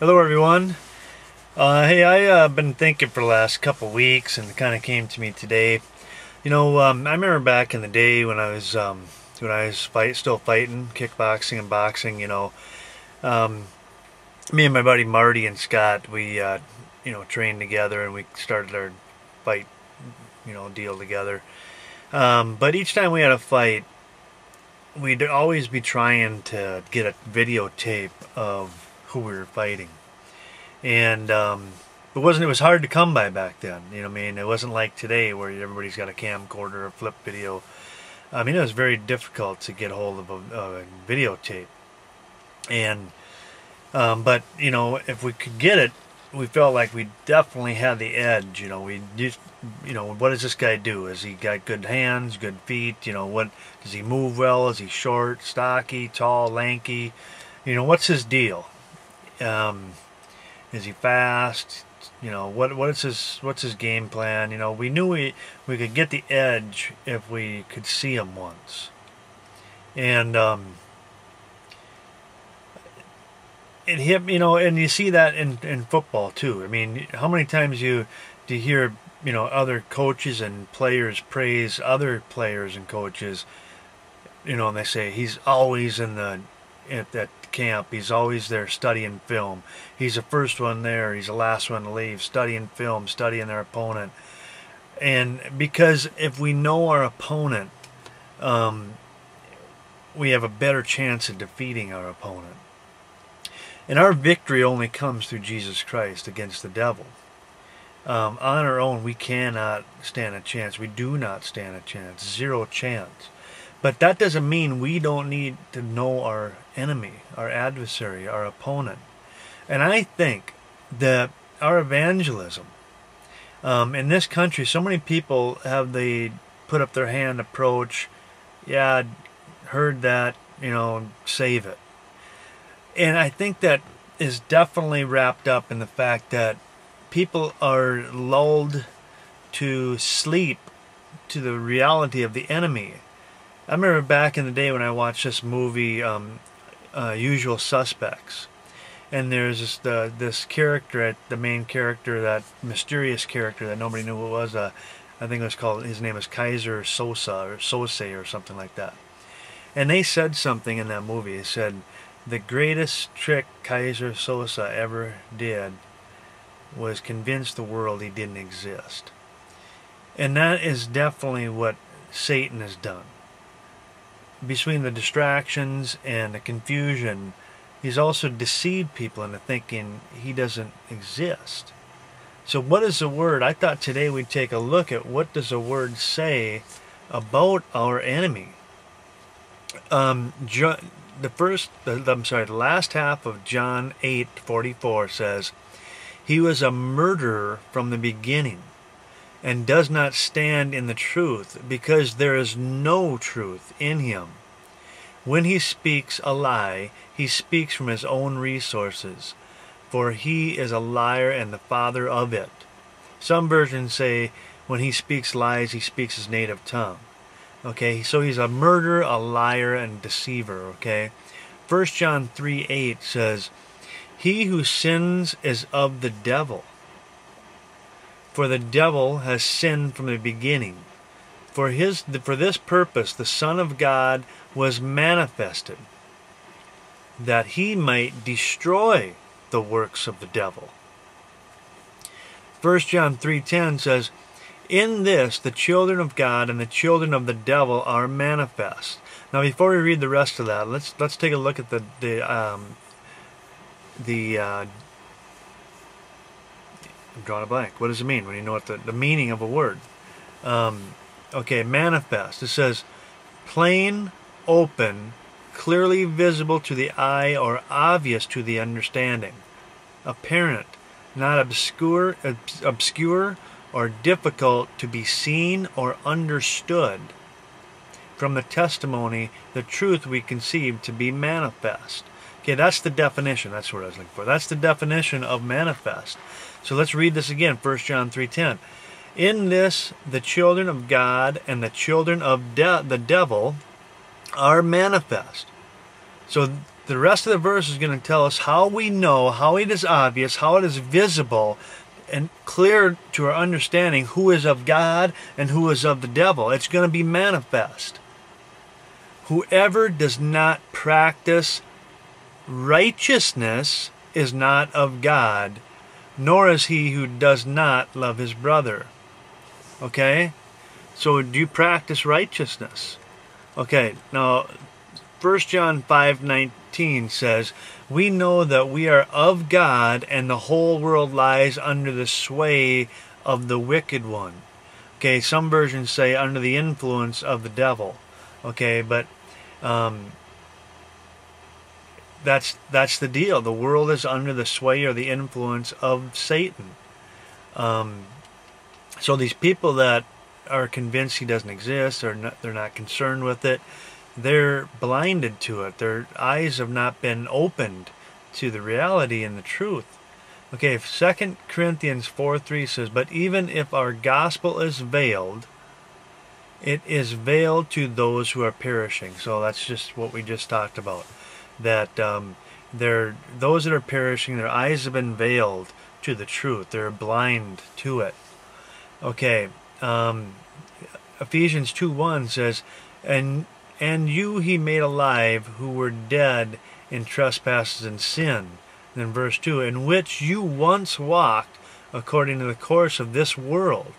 Hello, everyone. Uh, hey, I've uh, been thinking for the last couple weeks, and it kind of came to me today. You know, um, I remember back in the day when I was um, when I was fight, still fighting kickboxing and boxing. You know, um, me and my buddy Marty and Scott, we uh, you know trained together, and we started our fight, you know, deal together. Um, but each time we had a fight, we'd always be trying to get a videotape of who we were fighting. And um, it wasn't. It was hard to come by back then. You know, I mean, it wasn't like today where everybody's got a camcorder or flip video. I mean, it was very difficult to get hold of a, a videotape. And um, but you know, if we could get it, we felt like we definitely had the edge. You know, we just, you know, what does this guy do? Has he got good hands, good feet? You know, what does he move well? Is he short, stocky, tall, lanky? You know, what's his deal? Um, is he fast? You know, what what is his what's his game plan? You know, we knew we we could get the edge if we could see him once, and um, him, you know, and you see that in in football too. I mean, how many times you do you hear you know other coaches and players praise other players and coaches? You know, and they say he's always in the at that camp. He's always there studying film. He's the first one there. He's the last one to leave, studying film, studying their opponent. And because if we know our opponent, um, we have a better chance of defeating our opponent. And our victory only comes through Jesus Christ against the devil. Um, on our own, we cannot stand a chance. We do not stand a chance. Zero chance. But that doesn't mean we don't need to know our enemy, our adversary, our opponent. And I think that our evangelism um, in this country, so many people have the put up their hand approach. Yeah, heard that, you know, save it. And I think that is definitely wrapped up in the fact that people are lulled to sleep to the reality of the enemy I remember back in the day when I watched this movie, um, uh, Usual Suspects, and there's this this character, the main character, that mysterious character that nobody knew who it was. Uh, I think it was called. His name is Kaiser Sosa or Sose or something like that. And they said something in that movie. They said the greatest trick Kaiser Sosa ever did was convince the world he didn't exist. And that is definitely what Satan has done between the distractions and the confusion, he's also deceived people into thinking he doesn't exist. So what is the word? I thought today we'd take a look at what does the word say about our enemy. Um, the first, I'm sorry, the last half of John 8:44 says, "He was a murderer from the beginning." And does not stand in the truth, because there is no truth in him. When he speaks a lie, he speaks from his own resources, for he is a liar and the father of it. Some versions say when he speaks lies, he speaks his native tongue. Okay, so he's a murderer, a liar, and deceiver. Okay, 1 John 3 8 says, He who sins is of the devil for the devil has sinned from the beginning. For, his, for this purpose the Son of God was manifested, that he might destroy the works of the devil. 1 John 3.10 says, In this the children of God and the children of the devil are manifest. Now before we read the rest of that, let's let's take a look at the the um, the uh, I'm drawing a blank. What does it mean when you know what the, the meaning of a word? Um, okay, manifest. It says plain, open, clearly visible to the eye or obvious to the understanding. Apparent, not obscure, obscure or difficult to be seen or understood. From the testimony, the truth we conceive to be manifest. Okay, that's the definition. That's what I was looking for. That's the definition of manifest. So let's read this again, 1 John 3.10. In this, the children of God and the children of de the devil are manifest. So The rest of the verse is going to tell us how we know, how it is obvious, how it is visible, and clear to our understanding who is of God and who is of the devil. It's going to be manifest. Whoever does not practice righteousness is not of God, nor is he who does not love his brother. Okay? So do you practice righteousness? Okay, now 1 John 5:19 says, "We know that we are of God and the whole world lies under the sway of the wicked one." Okay, some versions say under the influence of the devil. Okay, but um, that's that's the deal. The world is under the sway or the influence of Satan. Um, so these people that are convinced he doesn't exist, or not, they're not concerned with it, they're blinded to it. Their eyes have not been opened to the reality and the truth. Okay, Second Corinthians 4 3 says, But even if our gospel is veiled, it is veiled to those who are perishing. So that's just what we just talked about. That um, they're, those that are perishing, their eyes have been veiled to the truth. They're blind to it. Okay, um, Ephesians 2 1 says, And and you he made alive who were dead in trespasses and sin. Then verse 2, In which you once walked according to the course of this world,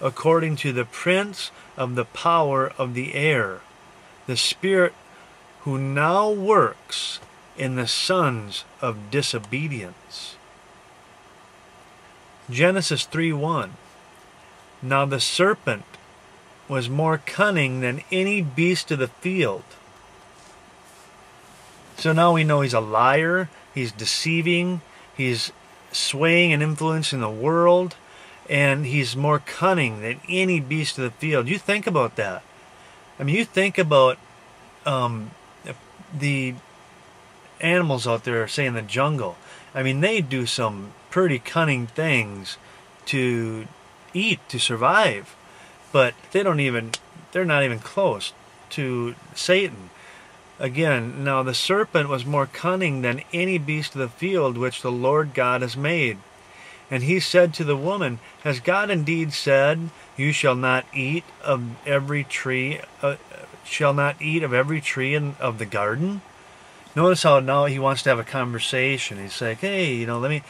according to the prince of the power of the air, the Spirit who now works in the sons of disobedience. Genesis 3 1. Now the serpent was more cunning than any beast of the field. So now we know he's a liar, he's deceiving, he's swaying and influencing the world, and he's more cunning than any beast of the field. You think about that. I mean, you think about um, the animals out there, say in the jungle. I mean, they do some pretty cunning things to eat, to survive. But they don't even, they're not even close to Satan. Again, now the serpent was more cunning than any beast of the field which the Lord God has made. And he said to the woman, Has God indeed said, You shall not eat of every tree, uh, shall not eat of every tree in, of the garden? Notice how now he wants to have a conversation. He's like, Hey, you know, let me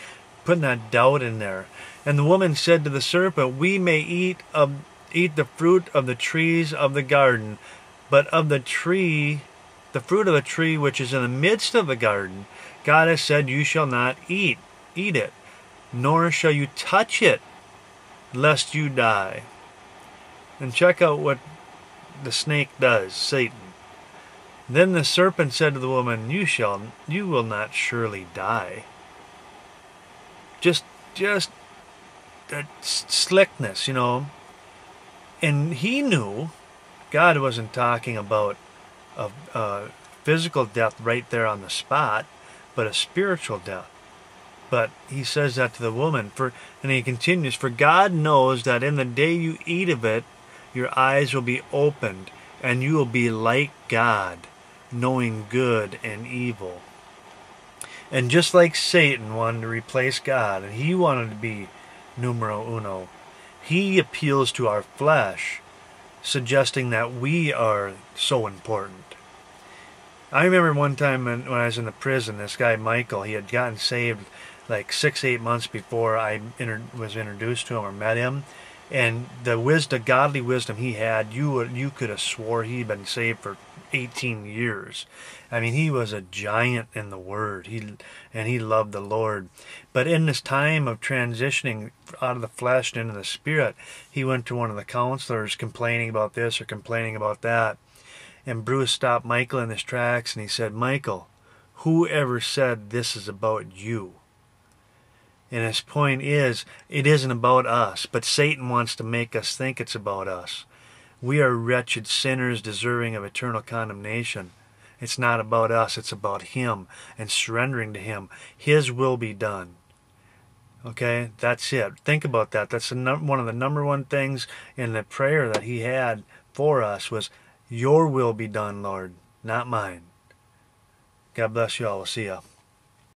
put that doubt in there. And the woman said to the serpent, We may eat of eat the fruit of the trees of the garden, but of the tree the fruit of the tree which is in the midst of the garden, God has said, You shall not eat, eat it, nor shall you touch it, lest you die. And check out what the snake does, Satan. Then the serpent said to the woman, You shall you will not surely die. Just just that slickness, you know. And he knew God wasn't talking about a, a physical death right there on the spot, but a spiritual death. But he says that to the woman, for and he continues, For God knows that in the day you eat of it, your eyes will be opened, and you will be like God, knowing good and evil. And just like Satan wanted to replace God, and he wanted to be numero uno, he appeals to our flesh, suggesting that we are so important. I remember one time when, I was in the prison, this guy Michael, he had gotten saved like six, eight months before I was introduced to him or met him, and the wisdom, godly wisdom he had, you would, you could have swore he'd been saved for 18 years. I mean, he was a giant in the Word. He and he loved the Lord. But in this time of transitioning out of the flesh into the Spirit, he went to one of the counselors complaining about this or complaining about that. And Bruce stopped Michael in his tracks and he said, Michael, whoever said this is about you? And his point is, it isn't about us, but Satan wants to make us think it's about us. We are wretched sinners deserving of eternal condemnation. It's not about us, it's about Him and surrendering to Him. His will be done. Okay, that's it. Think about that. That's one of the number one things in the prayer that He had for us was your will be done, Lord, not mine. God bless you all. We'll see ya.